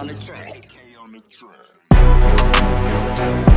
on the track. AK on the track.